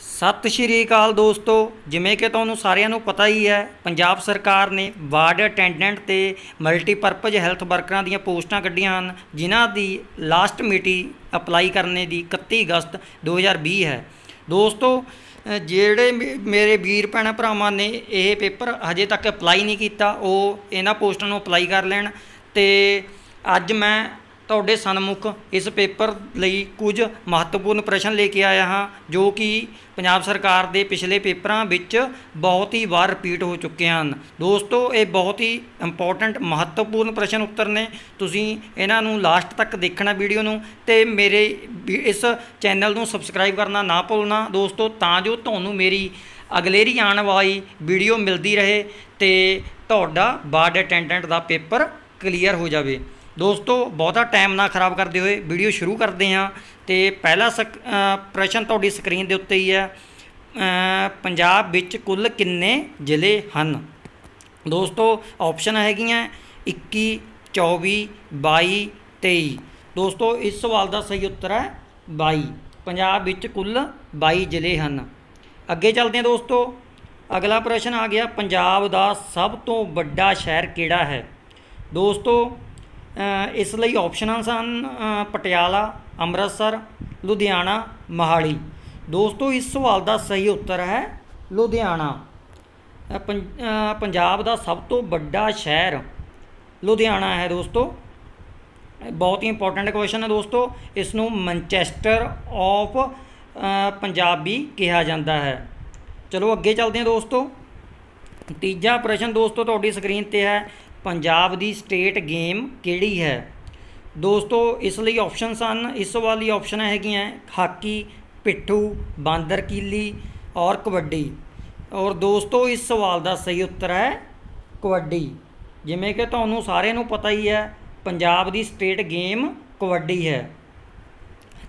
ਸਤਿ ਸ਼੍ਰੀ ਅਕਾਲ ਦੋਸਤੋ, ਜਿਵੇਂ ਕਿ ਤੁਹਾਨੂੰ ਸਾਰਿਆਂ ਨੂੰ ਪਤਾ ਹੀ ਹੈ, ਪੰਜਾਬ ਸਰਕਾਰ ਨੇ ਵਾਰਡ ਅਟੈਂਡੈਂਟ ਤੇ ਮਲਟੀਪਰਪਜ਼ ਹੈਲਥ ਵਰਕਰਾਂ ਦੀਆਂ ਪੋਸਟਾਂ ਕੱਢੀਆਂ ਹਨ, ਜਿਨ੍ਹਾਂ ਦੀ ਲਾਸਟ ਮਿਤੀ ਅਪਲਾਈ ਕਰਨੇ ਦੀ 31 ਅਗਸਤ 2020 ਹੈ। ਦੋਸਤੋ ਜਿਹੜੇ ਮੇ- ਮੇਰੇ ਵੀਰ ਭੈਣਾਂ ਭਰਾਵਾਂ ਨੇ ਇਹ ਪੇਪਰ ਹਜੇ ਤੱਕ ਅਪਲਾਈ ਨਹੀਂ ਕੀਤਾ, ਉਹ ਇਹਨਾਂ ਪੋਸਟਾਂ ਨੂੰ ਅਪਲਾਈ ਕਰ ਲੈਣ ਤੇ ਅੱਜ ਮੈਂ ਤੁਹਾਡੇ ਸਨਮੁਖ ਇਸ ਪੇਪਰ ਲਈ ਕੁਝ ਮਹੱਤਵਪੂਰਨ ਪ੍ਰਸ਼ਨ ਲੈ ਕੇ ਆਇਆ ਹਾਂ, ਜੋ ਕਿ ਪੰਜਾਬ ਸਰਕਾਰ ਦੇ ਪਿਛਲੇ ਪੇਪਰਾਂ ਵਿੱਚ ਬਹੁਤ ਹੀ ਵਾਰ ਰਿਪੀਟ ਹੋ ਚੁੱਕੇ ਹਨ। ਦੋਸਤੋ, ਇਹ ਬਹੁਤ ਹੀ ਇੰਪੋਰਟੈਂਟ ਮਹੱਤਵਪੂਰਨ ਪ੍ਰਸ਼ਨ ਉੱਤਰ ਨੇ। ਤੁਸੀਂ ਇਹਨਾਂ ਨੂੰ ਲਾਸਟ ਤੱਕ ਦੇਖਣਾ ਵੀਡੀਓ ਨੂੰ ਤੇ ਮੇਰੇ ਵੀ- ਇਸ ਚੈਨਲ ਨੂੰ ਸਬਸਕ੍ਰਾਈਬ ਕਰਨਾ ਨਾ ਭੁੱਲਣਾ। ਦੋਸਤੋ, ਤਾਂ ਜੋ ਤੁਹਾਨੂੰ ਮੇਰੀ ਅਗਲੇਰੀ ਆਉਣ ਵਾਲੀ ਵੀਡੀਓ ਮਿਲਦੀ ਰਹੇ ਤੇ ਤੁਹਾਡਾ ਬਾਰਡ ਅਟੈਂਡੈਂਟ ਦਾ ਪੇਪਰ ਕਲੀਅਰ ਹੋ ਜਾਵੇ। ਦੋਸਤੋ, ਬਹੁਤਾ ਟਾਈਮ ਨਾ ਖਰਾਬ ਕਰਦੇ ਹੋਏ ਵੀਡੀਓ ਸ਼ੁਰੂ ਕਰਦੇ ਹਾਂ ਤੇ ਪਹਿਲਾ ਸਕ- ਪ੍ਰਸ਼ਨ ਤੁਹਾਡੀ ਸਕਰੀਨ ਦੇ ਉੱਤੇ ਹੀ ਹੈ। ਪੰਜਾਬ ਵਿੱਚ ਕੁੱਲ ਕਿੰਨੇ ਜ਼ਿਲ੍ਹੇ ਹਨ? ਦੋਸਤੋ ਆਪਸ਼ਨ ਹੈਗੀਆਂ 21 24 22 23 ਦੋਸਤੋ, ਇਸ ਸਵਾਲ ਦਾ ਸਹੀ ਉੱਤਰ ਹੈ 22 ਪੰਜਾਬ ਵਿੱਚ ਕੁੱਲ 22 ਜ਼ਿਲ੍ਹੇ ਹਨ। ਅੱਗੇ ਚੱਲਦੇ ਹਾਂ ਦੋਸਤੋ। ਅਗਲਾ ਪ੍ਰਸ਼ਨ ਆ ਗਿਆ, ਪੰਜਾਬ ਦਾ ਸਭ ਤੋਂ ਵੱਡਾ ਸ਼ਹਿਰ ਕਿਹੜਾ ਹੈ? ਦੋਸਤੋ ਇਸ ਲਈ ਆਪਸ਼ਨਾਂ ਸਨ ਪਟਿਆਲਾ, ਅੰਮ੍ਰਿਤਸਰ, ਲੁਧਿਆਣਾ, ਮਹਾਲੀ। ਦੋਸਤੋ, ਇਸ ਸਵਾਲ ਦਾ ਸਹੀ ਉੱਤਰ ਹੈ ਲੁਧਿਆਣਾ। ਪੰ- ਪੰਜਾਬ ਦਾ ਸਭ ਤੋਂ ਵੱਡਾ ਸ਼ਹਿਰ ਲੁਧਿਆਣਾ ਹੈ ਦੋਸਤੋ। ਬਹੁਤ ਹੀ ਇੰਪੋਰਟੈਂਟ ਕੁਐਸਚਨ ਹੈ ਦੋਸਤੋ। ਇਸ ਨੂੰ ਮੈਨਚੈਸਟਰ ਆਫ ਪੰਜਾਬ ਵੀ ਕਿਹਾ ਜਾਂਦਾ ਹੈ। ਚਲੋ ਅੱਗੇ ਚੱਲਦੇ ਹਾਂ ਦੋਸਤੋ। ਤੀਜਾ ਪ੍ਰਸ਼ਨ ਦੋਸਤੋ, ਤੁਹਾਡੀ ਸਕਰੀਨ ਤੇ ਹੈ। ਪੰਜਾਬ ਦੀ ਸਟੇਟ ਗੇਮ ਕਿਹੜੀ ਹੈ? ਦੋਸਤੋ, ਇਸ ਲਈ ਆਪਸ਼ਨ ਸਨ ਇਸ ਵਾਲੀ ਆਪਸ਼ਨਾਂ ਹੈਗੀਆਂ ਹਾਕੀ, ਪਿੱਠੂ, ਬਾਂਦਰ ਕੀਲੀ ਔਰ ਕਬੱਡੀ। ਔਰ ਦੋਸਤੋ, ਇਸ ਸਵਾਲ ਦਾ ਸਹੀ ਉੱਤਰ ਹੈ ਕਬੱਡੀ। ਜਿਵੇਂ ਕਿ ਤੁਹਾਨੂੰ ਸਾਰਿਆਂ ਨੂੰ ਪਤਾ ਹੀ ਹੈ, ਪੰਜਾਬ ਦੀ ਸਟੇਟ ਗੇਮ ਕਬੱਡੀ ਹੈ।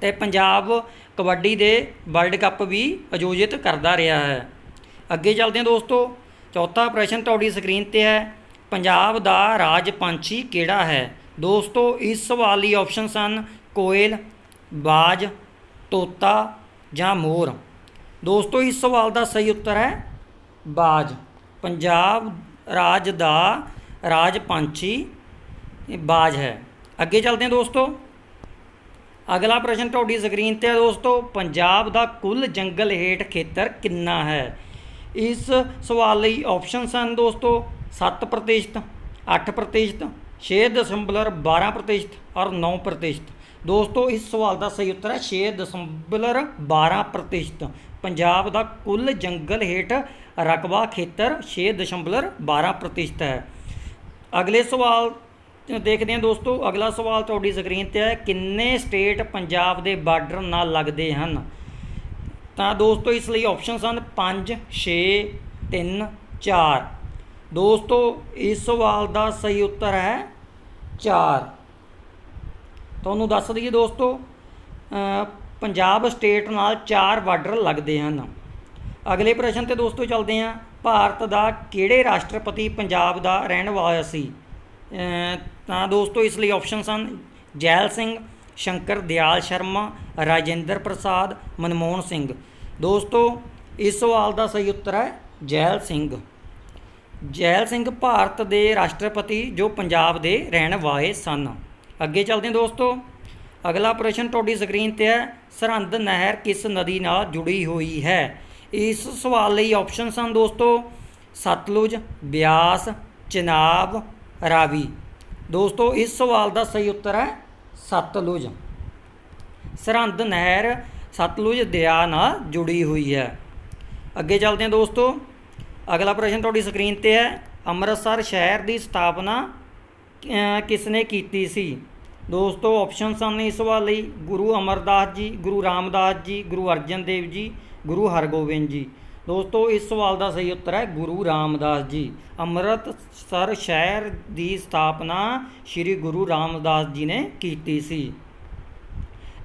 ਤੇ ਪੰਜਾਬ ਕਬੱਡੀ ਦੇ ਵਰਲਡ ਕੱਪ ਵੀ ਆਯੋਜਿਤ ਕਰਦਾ ਰਿਹਾ ਹੈ। ਅੱਗੇ ਚੱਲਦੇ ਹਾਂ ਦੋਸਤੋ। ਚੌਥਾ ਪ੍ਰਸ਼ਨ ਤੁਹਾਡੀ ਸਕਰੀਨ ਤੇ ਹੈ। ਪੰਜਾਬ ਦਾ ਰਾਜ ਪੰਛੀ ਕਿਹੜਾ ਹੈ? ਦੋਸਤੋ, ਇਸ ਸਵਾਲ ਲਈ ਆਪਸ਼ਨ ਸਨ ਕੋਇਲ, ਬਾਜ, ਤੋਤਾ ਜਾਂ ਮੋਰ। ਦੋਸਤੋ, ਇਸ ਸਵਾਲ ਦਾ ਸਹੀ ਉੱਤਰ ਹੈ ਬਾਜ। ਪੰਜਾਬ ਰਾਜ ਦਾ ਰਾਜ ਪੰਛੀ ਬਾਜ ਹੈ। ਅੱਗੇ ਚੱਲਦੇ ਹਾਂ ਦੋਸਤੋ। ਅਗਲਾ ਪ੍ਰਸ਼ਨ ਤੁਹਾਡੀ ਸਕਰੀਨ ਤੇ ਹੈ ਦੋਸਤੋ। ਪੰਜਾਬ ਦਾ ਕੁੱਲ ਜੰਗਲ ਹੇਠ ਖੇਤਰ ਕਿੰਨਾ ਹੈ? ਇਸ ਸਵਾਲ ਲਈ ਆਪਸ਼ਨ ਸਨ ਦੋਸਤੋ 7% 8% 6.12% ਔਰ 9% ਦੋਸਤੋ, ਇਸ ਸਵਾਲ ਦਾ ਸਹੀ ਉੱਤਰ ਹੈ 6.12% ਪੰਜਾਬ ਦਾ ਕੁੱਲ ਜੰਗਲ ਹੇਠ ਰਕਬਾ ਖੇਤਰ 6.12% ਹੈ। ਅਗਲੇ ਸਵਾਲ ਦੇਖਦੇ ਹਾਂ ਦੋਸਤੋ, ਅਗਲਾ ਸਵਾਲ ਤੁਹਾਡੀ ਸਕਰੀਨ ਤੇ ਹੈ, ਕਿੰਨੇ ਸਟੇਟ ਪੰਜਾਬ ਦੇ ਬਾਰਡਰ ਨਾਲ ਲੱਗਦੇ ਹਨ? ਤਾਂ ਦੋਸਤੋ, ਇਸ ਲਈ ਆਪਸ਼ਨਸ ਹਨ 5 6 3 4 ਦੋਸਤੋ, ਇਸ ਸਵਾਲ ਦਾ ਸਹੀ ਉੱਤਰ ਹੈ 4 ਤੁਹਾਨੂੰ ਦੱਸ ਦਈਏ ਦੋਸਤੋ ਪੰਜਾਬ ਸਟੇਟ ਨਾਲ ਚਾਰ ਬਾਰਡਰ ਲੱਗਦੇ ਹਨ। ਅਗਲੇ ਪ੍ਰਸ਼ਨ ਤੇ ਦੋਸਤੋ ਚੱਲਦੇ ਹਾਂ। ਭਾਰਤ ਦਾ ਕਿਹੜੇ ਰਾਸ਼ਟਰਪਤੀ ਪੰਜਾਬ ਦਾ ਰਹਿਣ ਵਾਲਾ ਸੀ? ਤਾਂ ਦੋਸਤੋ, ਇਸ ਲਈ ਆਪਸ਼ਨਸ ਹਨ ਜੈਲ ਸਿੰਘ, ਸ਼ੰਕਰ ਦਿਆਲ ਸ਼ਰਮਾ, ਰਾਜਿੰਦਰ ਪ੍ਰਸਾਦ, ਮਨਮੋਹਨ ਸਿੰਘ। ਦੋਸਤੋ, ਇਸ ਸਵਾਲ ਦਾ ਸਹੀ ਉੱਤਰ ਹੈ ਜੈਲ ਸਿੰਘ। ਜੈਲ ਸਿੰਘ ਭਾਰਤ ਦੇ ਰਾਸ਼ਟਰਪਤੀ ਜੋ ਪੰਜਾਬ ਦੇ ਰਹਿਣ ਵਾਲੇ ਸਨ। ਅੱਗੇ ਚੱਲਦੇ ਹਾਂ ਦੋਸਤੋ। ਅਗਲਾ ਪ੍ਰਸ਼ਨ ਤੁਹਾਡੀ ਸਕਰੀਨ ਤੇ ਹੈ। ਸਰਹੰਦ ਨਹਿਰ ਕਿਸ ਨਦੀ ਨਾਲ ਜੁੜੀ ਹੋਈ ਹੈ? ਇਸ ਸਵਾਲ ਲਈ ਆਪਸ਼ਨ ਹਨ ਦੋਸਤੋ। ਸਤਲੁਜ, ਬਿਆਸ, ਚਨਾਬ, ਰਾਵੀ। ਦੋਸਤੋ, ਇਸ ਸਵਾਲ ਦਾ ਸਹੀ ਉੱਤਰ ਹੈ ਸਤਲੁਜ। ਸਰਹੰਦ ਨਹਿਰ ਸਤਲੁਜ ਦਰਿਆ ਨਾਲ ਜੁੜੀ ਹੋਈ ਹੈ। ਅੱਗੇ ਚੱਲਦੇ ਹਾਂ ਦੋਸਤੋ। ਅਗਲਾ ਪ੍ਰਸ਼ਨ ਤੁਹਾਡੀ ਸਕਰੀਨ ਤੇ ਹੈ। ਅੰਮ੍ਰਿਤਸਰ ਸ਼ਹਿਰ ਦੀ ਸਥਾਪਨਾ ਅ, ਕਿਸ ਨੇ ਕੀਤੀ ਸੀ? ਦੋਸਤੋ ਆਪਸ਼ਨਸ ਹਨ ਇਸ ਸਵਾਲ ਲਈ। ਗੁਰੂ ਅਮਰਦਾਸ ਜੀ ਗੁਰੂ ਰਾਮਦਾਸ ਜੀ ਗੁਰੂ ਅਰਜਨ ਦੇਵ ਜੀ ਗੁਰੂ ਹਰਗੋਬਿੰਦ ਜੀ। ਦੋਸਤੋ ਇਸ ਸਵਾਲ ਦਾ ਸਹੀ ਉੱਤਰ ਹੈ ਗੁਰੂ ਰਾਮਦਾਸ ਜੀ। ਅੰਮ੍ਰਿਤਸਰ ਸ਼ਹਿਰ ਦੀ ਸਥਾਪਨਾ ਸ੍ਰੀ ਗੁਰੂ ਰਾਮਦਾਸ ਜੀ ਨੇ ਕੀਤੀ ਸੀ।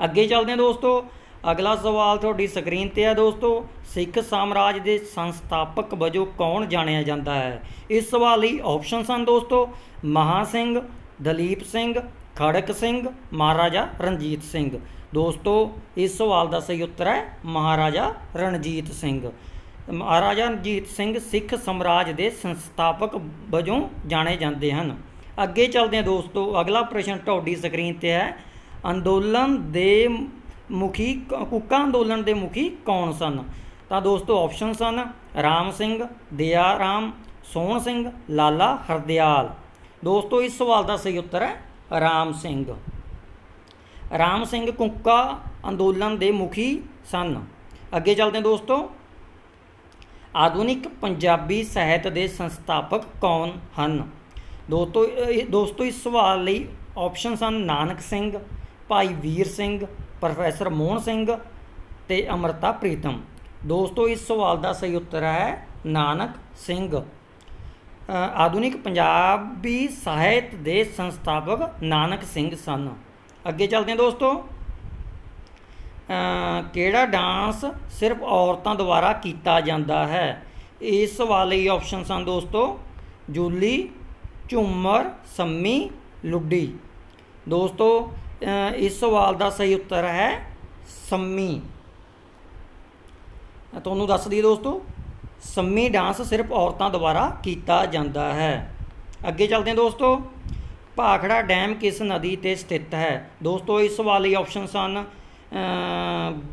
ਅੱਗੇ ਚੱਲਦੇ ਹਾਂ ਦੋਸਤੋ। ਅਗਲਾ ਸਵਾਲ ਤੁਹਾਡੀ ਸਕਰੀਨ ਤੇ ਹੈ ਦੋਸਤੋ। ਸਿੱਖ ਸਾਮਰਾਜ ਦੇ ਸੰਸਥਾਪਕ ਵਜੋਂ ਕੌਣ ਜਾਣਿਆ ਜਾਂਦਾ ਹੈ? ਇਸ ਸਵਾਲ ਲਈ ਆਪਸ਼ਨਸ ਸਨ ਦੋਸਤੋ। ਮਹਾ ਸਿੰਘ, ਦਲੀਪ ਸਿੰਘ, ਖੜਕ ਸਿੰਘ, ਮਹਾਰਾਜਾ ਰਣਜੀਤ ਸਿੰਘ। ਦੋਸਤੋ, ਇਸ ਸਵਾਲ ਦਾ ਸਹੀ ਉੱਤਰ ਹੈ ਮਹਾਰਾਜਾ ਰਣਜੀਤ ਸਿੰਘ। ਮਹਾਰਾਜਾ ਰਣਜੀਤ ਸਿੰਘ ਸਿੱਖ ਸਮਰਾਜ ਦੇ ਸੰਸਥਾਪਕ ਵਜੋਂ ਜਾਣੇ ਜਾਂਦੇ ਹਨ। ਅੱਗੇ ਚੱਲਦੇ ਹਾਂ ਦੋਸਤੋ। ਅਗਲਾ ਪ੍ਰਸ਼ਨ ਤੁਹਾਡੀ ਸਕਰੀਨ ਤੇ ਹੈ। ਅੰਦੋਲਨ ਦੇ ਮੁਖੀ ਕੁੱਕਾ ਅੰਦੋਲਨ ਦੇ ਮੁਖੀ ਕੌਣ ਸਨ? ਤਾਂ ਦੋਸਤੋ ਆਪਸ਼ਨ ਸਨ ਰਾਮ ਸਿੰਘ ਦਿਆ ਰਾਮ, ਸੋਹਣ ਸਿੰਘ, ਲਾਲਾ ਹਰਦਿਆਲ। ਦੋਸਤੋ ਇਸ ਸਵਾਲ ਦਾ ਸਹੀ ਉੱਤਰ ਹੈ ਰਾਮ ਸਿੰਘ। ਰਾਮ ਸਿੰਘ ਕੁੱਕਾ ਅੰਦੋਲਨ ਦੇ ਮੁਖੀ ਸਨ। ਅੱਗੇ ਚੱਲਦੇ ਹਾਂ ਦੋਸਤੋ। ਆਧੁਨਿਕ ਪੰਜਾਬੀ ਸਾਹਿਤ ਦੇ ਸੰਸਥਾਪਕ ਕੌਣ ਹਨ? ਦੋਸਤੋ ਦੋਸਤੋ ਇਸ ਸਵਾਲ ਲਈ ਆਪਸ਼ਨ ਸਨ ਨਾਨਕ ਸਿੰਘ, ਭਾਈ ਵੀਰ ਸਿੰਘ ਪ੍ਰੋਫੈਸਰ ਮੋਹਨ ਸਿੰਘ ਤੇ ਅਮਰਤਾ ਪ੍ਰੀਤਮ। ਦੋਸਤੋ, ਇਸ ਸਵਾਲ ਦਾ ਸਹੀ ਉੱਤਰ ਹੈ ਨਾਨਕ ਸਿੰਘ। ਆਧੁਨਿਕ ਪੰਜਾਬੀ ਸਾਹਿਤ ਦੇ ਸੰਸਥਾਪਕ ਨਾਨਕ ਸਿੰਘ ਸਨ। ਅੱਗੇ ਚੱਲਦੇ ਹਾਂ ਦੋਸਤੋ। ਕਿਹੜਾ ਡਾਂਸ ਸਿਰਫ ਔਰਤਾਂ ਦੁਆਰਾ ਕੀਤਾ ਜਾਂਦਾ ਹੈ? ਇਸ ਸਵਾਲ ਲਈ ਆਪਸ਼ਨ ਸਨ ਦੋਸਤੋ, ਜੂਲੀ, ਝੂਮਰ, ਸੰਮੀ, ਲੁੱਡੀ। ਦੋਸਤੋ ਇਸ ਸਵਾਲ ਦਾ ਸਹੀ ਉੱਤਰ ਹੈ ਸੰਮੀ। ਤੁਹਾਨੂੰ ਦੱਸ ਦਈਏ ਦੋਸਤੋ, ਸੰਮੀ ਡਾਂਸ ਸਿਰਫ ਔਰਤਾਂ ਦੁਆਰਾ ਕੀਤਾ ਜਾਂਦਾ ਹੈ। ਅੱਗੇ ਚੱਲਦੇ ਹਾਂ ਦੋਸਤੋ, ਭਾਖੜਾ ਡੈਮ ਕਿਸ ਨਦੀ ਤੇ ਸਥਿਤ ਹੈ? ਦੋਸਤੋ, ਇਸ ਸਵਾਲ ਲਈ ਆਪਸ਼ਨ ਸਨ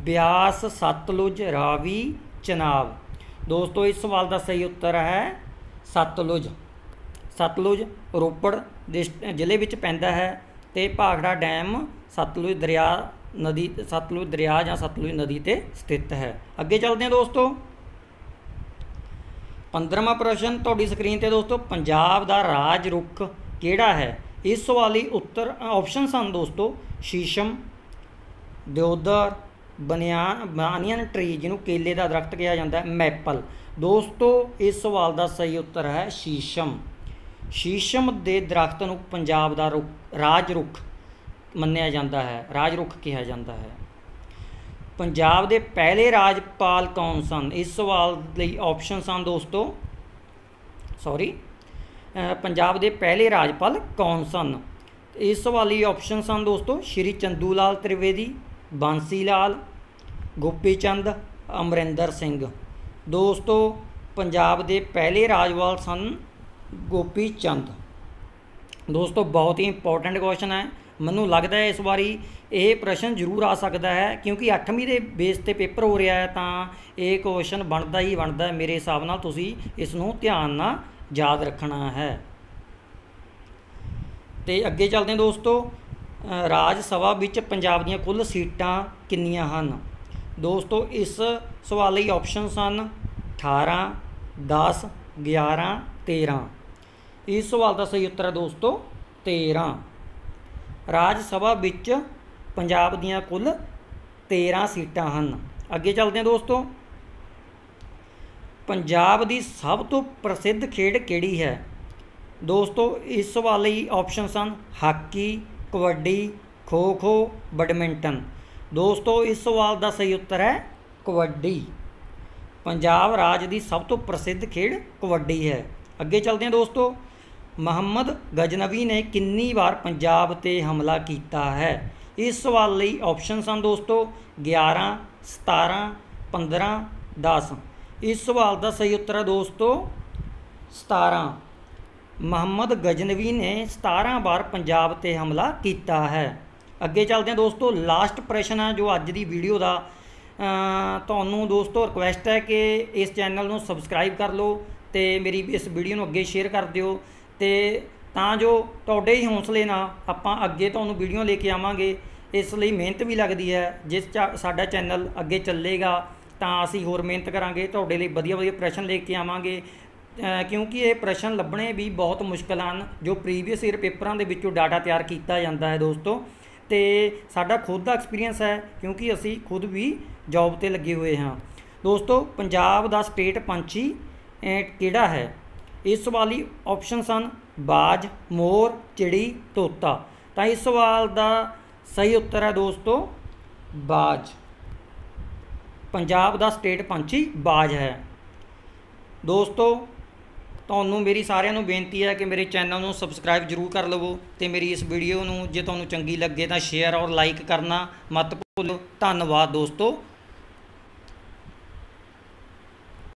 ਬਿਆਸ, ਸਤਲੁਜ, ਰਾਵੀ, ਚਨਾਬ। ਦੋਸਤੋ, ਇਸ ਸਵਾਲ ਦਾ ਸਹੀ ਉੱਤਰ ਹੈ ਸਤਲੁਜ। ਸਤਲੁਜ ਰੋਪੜ ਜ਼ਿਲ੍ਹੇ ਵਿੱਚ ਪੈਂਦਾ ਹੈ। ਤੇ ਭਾਖੜਾ ਡੈਮ ਸਤਲੁਜ ਦਰਿਆ ਨਦੀ ਸਤਲੁਜ ਦਰਿਆ ਜਾਂ ਸਤਲੁਜ ਨਦੀ ਤੇ ਸਥਿਤ ਹੈ। ਅੱਗੇ ਚੱਲਦੇ ਹਾਂ ਦੋਸਤੋ। 15ਵਾਂ ਪ੍ਰਸ਼ਨ ਤੁਹਾਡੀ ਸਕਰੀਨ ਤੇ ਦੋਸਤੋ, ਪੰਜਾਬ ਦਾ ਰਾਜ ਰੁੱਖ ਕਿਹੜਾ ਹੈ? ਇਸ ਸਵਾਲ ਲਈ ਉੱਤਰ ਆਪਸ਼ਨ ਸਨ ਦੋਸਤੋ, ਸ਼ੀਸ਼ਮ ਦਿਉਦਰ ਬਨਿਆਨ, ਬਾਨੀਅਨ ਟਰੀ ਜਿਹਨੂੰ ਕੇਲੇ ਦਾ ਦਰਖਤ ਕਿਹਾ ਜਾਂਦਾ ਹੈ, ਮੈਪਲ। ਦੋਸਤੋ, ਇਸ ਸਵਾਲ ਦਾ ਸਹੀ ਉੱਤਰ ਹੈ ਸ਼ੀਸ਼ਮ। ਸ਼ੀਸ਼ਮ ਦੇ ਦਰਖਤ ਨੂੰ ਪੰਜਾਬ ਦਾ ਰਾਜ ਰੁੱਖ ਮੰਨਿਆ ਜਾਂਦਾ ਹੈ, ਰਾਜ ਰੁੱਖ ਕਿਹਾ ਜਾਂਦਾ ਹੈ। ਪੰਜਾਬ ਦੇ ਪਹਿਲੇ ਰਾਜਪਾਲ ਕੌਣ ਸਨ? ਇਸ ਸਵਾਲ ਲਈ ਆਪਸ਼ਨ ਸਨ ਦੋਸਤੋ। ਸੌਰੀ ਪੰਜਾਬ ਦੇ ਪਹਿਲੇ ਰਾਜਪਾਲ ਕੌਣ ਸਨ? ਇਸ ਸਵਾਲ ਲਈ ਆਪਸ਼ਨ ਸਨ ਦੋਸਤੋ, ਸ਼੍ਰੀ ਚੰਦੂ ਲਾਲ ਤ੍ਰਿਵੇਦੀ, ਬਾਂਸੀ ਲਾਲ ਗੋਪੀ ਚੰਦ ਅਮਰਿੰਦਰ ਸਿੰਘ। ਦੋਸਤੋ, ਪੰਜਾਬ ਦੇ ਪਹਿਲੇ ਰਾਜਪਾਲ ਸਨ ਗੋਪੀ ਚੰਦ। ਦੋਸਤੋ, ਬਹੁਤ ਹੀ ਇੰਪੋਰਟੈਂਟ ਕੁਐਸਚਨ ਹੈ। ਮੈਨੂੰ ਲੱਗਦਾ ਹੈ ਇਸ ਵਾਰੀ ਇਹ ਪ੍ਰਸ਼ਨ ਜ਼ਰੂਰ ਆ ਸਕਦਾ ਹੈ, ਕਿਉਂਕਿ 8ਵੀਂ ਦੇ ਬੇਸ ਤੇ ਪੇਪਰ ਹੋ ਰਿਹਾ ਹੈ, ਤਾਂ ਇਹ ਕੁਐਸਚਨ ਬਣਦਾ ਹੀ ਬਣਦਾ ਹੈ। ਮੇਰੇ ਹਿਸਾਬ ਨਾਲ ਤੁਸੀਂ ਇਸ ਨੂੰ ਧਿਆਨ ਨਾਲ ਯਾਦ ਰੱਖਣਾ ਹੈ। ਤੇ ਅੱਗੇ ਚੱਲਦੇ ਹਾਂ ਦੋਸਤੋ। ਰਾਜ ਸਭਾ ਵਿੱਚ ਪੰਜਾਬ ਦੀਆਂ ਕੁੱਲ ਸੀਟਾਂ ਕਿੰਨੀਆਂ ਹਨ? ਦੋਸਤੋ, ਇਸ ਸਵਾਲ ਲਈ ਆਪਸ਼ਨ ਸਨ 18 10 11 13 ਇਸ ਸਵਾਲ ਦਾ ਸਹੀ ਉੱਤਰ ਹੈ ਦੋਸਤੋ 13 ਰਾਜ ਸਭਾ ਵਿੱਚ ਪੰਜਾਬ ਦੀਆਂ ਕੁੱਲ 13 ਸੀਟਾਂ ਹਨ। ਅੱਗੇ ਚੱਲਦੇ ਹਾਂ ਦੋਸਤੋ। ਪੰਜਾਬ ਦੀ ਸਭ ਤੋਂ ਪ੍ਰਸਿੱਧ ਖੇਡ ਕਿਹੜੀ ਹੈ? ਦੋਸਤੋ, ਇਸ ਸਵਾਲ ਲਈ ਆਪਸ਼ਨ ਸਨ ਹਾਕੀ, ਕਬੱਡੀ ਖੋ ਖੋ ਬੈਡਮਿੰਟਨ। ਦੋਸਤੋ, ਇਸ ਸਵਾਲ ਦਾ ਸਹੀ ਉੱਤਰ ਹੈ ਕਬੱਡੀ। ਪੰਜਾਬ ਰਾਜ ਦੀ ਸਭ ਤੋਂ ਪ੍ਰਸਿੱਧ ਖੇਡ ਕਬੱਡੀ ਹੈ। ਅੱਗੇ ਚੱਲਦੇ ਹਾਂ ਦੋਸਤੋ। ਮੁਹੰਮਦ ਗਜਨਵੀ ਨੇ ਕਿੰਨੀ ਵਾਰ ਪੰਜਾਬ ਤੇ ਹਮਲਾ ਕੀਤਾ ਹੈ? ਇਸ ਸਵਾਲ ਲਈ ਆਪਸ਼ਨ ਸਨ ਦੋਸਤੋ 11 17 15 10 ਇਸ ਸਵਾਲ ਦਾ ਸਹੀ ਉੱਤਰ ਹੈ ਦੋਸਤੋ 17 ਮੁਹੰਮਦ ਗਜਨਵੀ ਨੇ 17 ਵਾਰ ਪੰਜਾਬ ਤੇ ਹਮਲਾ ਕੀਤਾ ਹੈ। ਅੱਗੇ ਚੱਲਦੇ ਹਾਂ ਦੋਸਤੋ ਲਾਸਟ ਪ੍ਰਸ਼ਨ ਹੈ ਜੋ ਅੱਜ ਦੀ ਵੀਡੀਓ ਦਾ। ਤੁਹਾਨੂੰ ਦੋਸਤੋ ਰਿਕੁਐਸਟ ਹੈ ਕਿ ਇਸ ਚੈਨਲ ਨੂੰ ਸਬਸਕ੍ਰਾਈਬ ਕਰ ਲਓ ਤੇ ਮੇਰੀ ਇਸ ਵੀਡੀਓ ਨੂੰ ਅੱਗੇ ਸ਼ੇਅਰ ਕਰ ਦਿਓ। ਤੇ ਤਾਂ ਜੋ ਤੁਹਾਡੇ ਹੀ ਹੌਸਲੇ ਨਾਲ ਆਪਾਂ ਅੱਗੇ ਤੁਹਾਨੂੰ ਵੀਡੀਓ ਲੈ ਕੇ ਆਵਾਂਗੇ, ਇਸ ਲਈ ਮਿਹਨਤ ਵੀ ਲੱਗਦੀ ਹੈ, ਜਿਸ ਸਾਡਾ ਚੈਨਲ ਅੱਗੇ ਚੱਲੇਗਾ, ਤਾਂ ਅਸੀਂ ਹੋਰ ਮਿਹਨਤ ਕਰਾਂਗੇ, ਤੁਹਾਡੇ ਲਈ ਵਧੀਆ ਵਧੀਆ ਪ੍ਰਸ਼ਨ ਲੈ ਕੇ ਆਵਾਂਗੇ। ਕਿਉਂਕਿ ਇਹ ਪ੍ਰਸ਼ਨ ਲੱਭਣੇ ਵੀ ਬਹੁਤ ਮੁਸ਼ਕਲ ਹਨ, ਜੋ ਪ੍ਰੀਵੀਅਸ ਈਅਰ ਪੇਪਰਾਂ ਦੇ ਵਿੱਚੋਂ ਡਾਟਾ ਤਿਆਰ ਕੀਤਾ ਜਾਂਦਾ ਹੈ ਦੋਸਤੋ। ਤੇ ਸਾਡਾ ਖੁਦ ਦਾ ਐਕਸਪੀਰੀਅੰਸ ਹੈ, ਕਿਉਂਕਿ ਅਸੀਂ ਖੁਦ ਵੀ ਜੌਬ ਤੇ ਲੱਗੇ ਹੋਏ ਹਾਂ। ਦੋਸਤੋ, ਪੰਜਾਬ ਦਾ ਸਟੇਟ ਪੰਛੀ ਕਿਹੜਾ ਹੈ? ਇਸ ਸਵਾਲ ਸਵਾਲੀ ਆਪਸ਼ਨ ਸਨ ਬਾਜ, ਮੋਰ, ਚਿੜੀ, ਤੋਤਾ। ਤਾਂ ਇਸ ਸਵਾਲ ਦਾ ਸਹੀ ਉੱਤਰ ਹੈ ਦੋਸਤੋ, ਬਾਜ। ਪੰਜਾਬ ਦਾ ਸਟੇਟ ਪੰਛੀ ਬਾਜ ਹੈ। ਦੋਸਤੋ, ਤੁਹਾਨੂੰ ਮੇਰੀ ਸਾਰਿਆਂ ਨੂੰ ਬੇਨਤੀ ਹੈ ਕਿ ਮੇਰੇ ਚੈਨਲ ਨੂੰ ਸਬਸਕ੍ਰਾਈਬ ਜਰੂਰ ਕਰ ਲਵੋ ਤੇ ਮੇਰੀ ਇਸ ਵੀਡੀਓ ਨੂੰ ਜੇ ਤੁਹਾਨੂੰ ਚੰਗੀ ਲੱਗੇ ਤਾਂ ਸ਼ੇਅਰ ਔਰ ਲਾਈਕ ਕਰਨਾ ਮਤ ਭੁੱਲੋ। ਧੰਨਵਾਦ ਦੋਸਤੋ।